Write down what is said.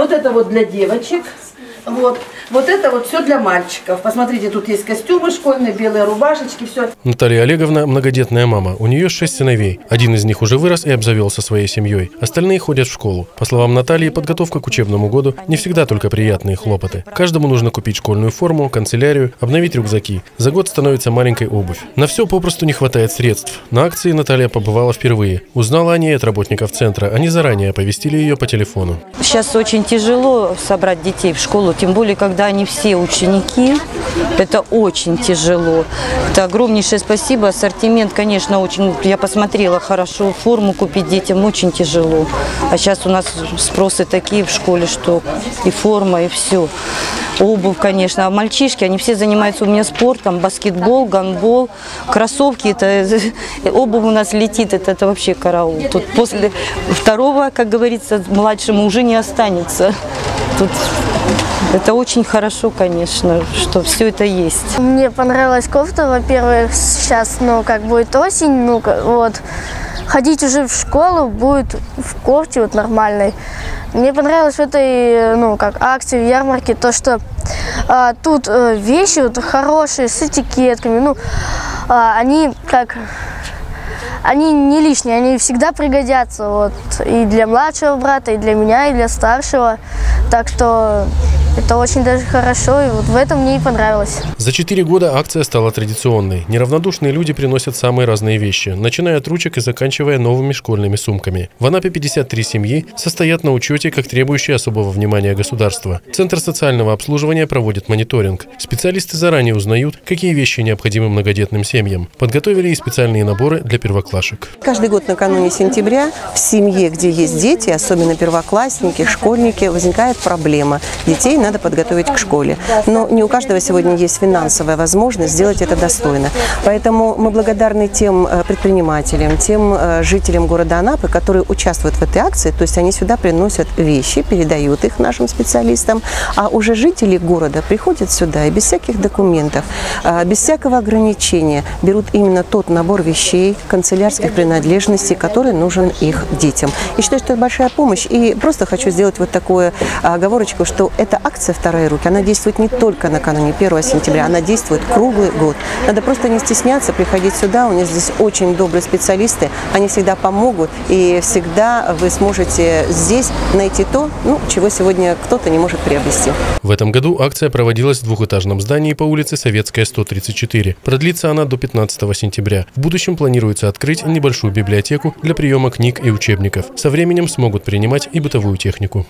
вот это вот для девочек. Вот. Вот это вот все для мальчиков. Посмотрите, тут есть костюмы школьные, белые рубашечки, все. Наталья Олеговна – многодетная мама. У нее шесть сыновей. Один из них уже вырос и обзавелся своей семьей. Остальные ходят в школу. По словам Натальи, подготовка к учебному году не всегда только приятные хлопоты. Каждому нужно купить школьную форму, канцелярию, обновить рюкзаки. За год становится маленькой обувь. На все попросту не хватает средств. На акции Наталья побывала впервые. Узнала о ней от работников центра. Они заранее оповестили ее по телефону. Сейчас очень тяжело собрать детей в школу, тем более, когда они все ученики. Это очень тяжело. Это огромнейшее спасибо. Ассортимент, конечно, очень... Я посмотрела хорошо. Форму купить детям очень тяжело. А сейчас у нас спросы такие в школе, что и форма, и все. Обувь, конечно. А мальчишки, они все занимаются у меня спортом. Баскетбол, гандбол, кроссовки. Это, обувь у нас летит. Это, это вообще караул. Тут после второго, как говорится, младшему уже не останется. Тут это очень хорошо, конечно, что все это есть. Мне понравилась кофта, во-первых, сейчас, ну, как будет осень, ну, вот, ходить уже в школу будет в кофте вот нормальной. Мне понравилось в этой, ну, как акции, в ярмарке, то, что а, тут а, вещи вот хорошие, с этикетками, ну, а, они как они не лишние, они всегда пригодятся вот, и для младшего брата, и для меня, и для старшего. Так что это очень даже хорошо, и вот в этом мне и понравилось. За четыре года акция стала традиционной. Неравнодушные люди приносят самые разные вещи, начиная от ручек и заканчивая новыми школьными сумками. В Анапе 53 семьи состоят на учете как требующие особого внимания государства. Центр социального обслуживания проводит мониторинг. Специалисты заранее узнают, какие вещи необходимы многодетным семьям. Подготовили и специальные наборы для первоклашек. Каждый год накануне сентября в семье, где есть дети, особенно первоклассники, школьники, возникает проблема. Детей надо подготовить к школе. Но не у каждого сегодня есть финансовая возможность сделать это достойно. Поэтому мы благодарны тем э, предпринимателям, тем э, жителям города Анапы, которые участвуют в этой акции. То есть они сюда приносят вещи, передают их нашим специалистам, а уже жители города приходят сюда и без всяких документов, э, без всякого ограничения берут именно тот набор вещей, канцелярских принадлежностей, который нужен их детям. И считаю, что это большая помощь. И просто хочу сделать вот такую оговорочку, что эта акция «Вторая руки», она действует не только накануне 1 сентября, она действует круглый год. Надо просто не стесняться, приходить сюда, у нас здесь очень добрые специалисты, они всегда помогут, и всегда вы сможете здесь найти то, ну, чего сегодня кто-то не может приобрести. В этом году акция проводилась в двухэтажном здании по улице Советская, 134. Продлится она до 15 сентября. В будущем планируется открыть небольшую библиотеку для приема книг и учебников. Со временем смогут принимать и бытовую технику.